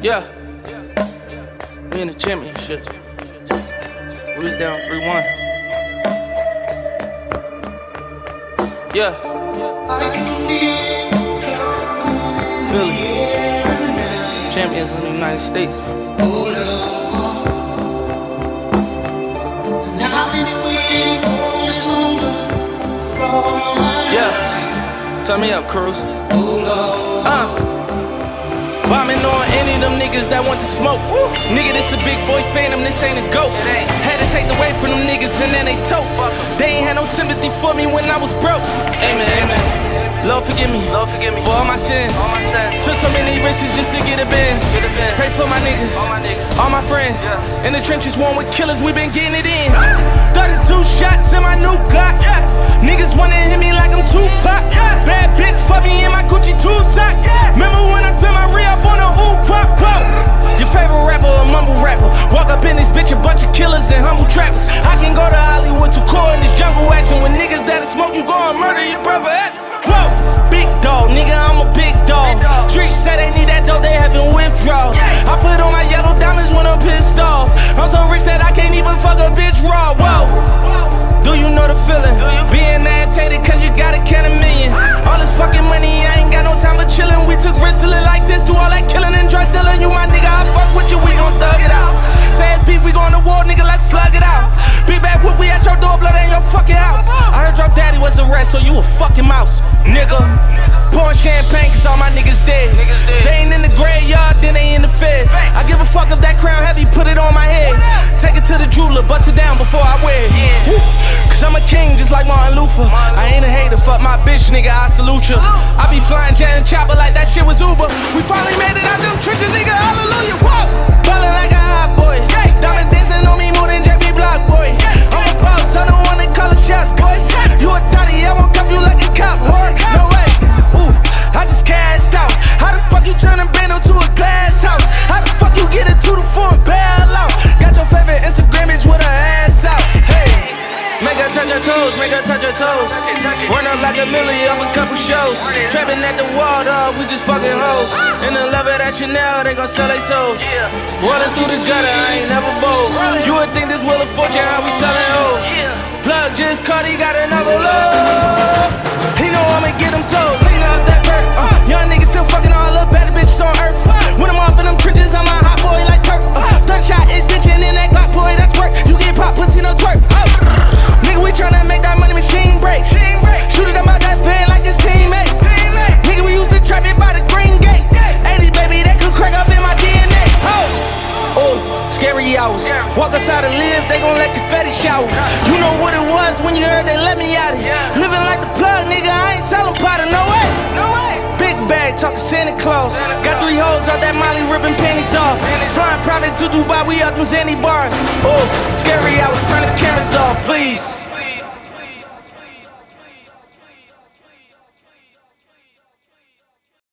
Yeah. We in the championship. We was down 3 1. Yeah. Philly. Champions of the United States. Yeah. Turn me up, Cruz. Uh. Bombing on any of them niggas that want to smoke. Nigga, this a big boy phantom, this ain't a ghost. Had to take the weight from them niggas and then they toast. They ain't had no sympathy for me when I was broke. Amen, amen. Lord forgive me, Lord forgive me for all my sins. all my sins. Took so many risks just to get a Benz. Get a Benz. Pray for my niggas, All my niggas. all my friends. Yeah. In the trenches, one with killers, we been getting it in. Ah. 32 up in this bitch, a bunch of killers and humble trappers. I can go to Hollywood to core in this jungle action. When niggas that'll smoke, you gon' murder your brother. At whoa, big dog, nigga, I'm a big dog. Streets say they need that dope, they having so you a fucking mouse, nigga. Pouring champagne cause all my niggas dead. Dead. They ain't in the graveyard, then they in the feds. I give a fuck if that crown heavy, put it on my head. Take it to the jeweler, bust it down before I wear it. Cause I'm a king just like Martin Luther. I ain't a hater, fuck my bitch, nigga, I salute ya. I be flying jet and chopper like that shit was Uber. We finally made it out them trenches, nigga, hallelujah. Touch her toes. Run up like a million off a couple shows. Trapping at the wall, dog, we just fucking hoes. And the love of that Chanel, they gon' sell their souls. Rolling through the gutter, I ain't never bold. You would think this Wheel of Fortune, how we selling hoes. Plug just caught, he got scary hours. Walk outside and live, they gon' let confetti shower. You know what it was when you heard they let me out it. Yeah. Living like the plug, nigga, I ain't selling powder, no way. No way. Big bag, talking Santa Claus. Got three hoes out that Molly ripping panties off. Flying private to Dubai, we up them Zanny bars. Oh, scary hours, turn the cameras off, please.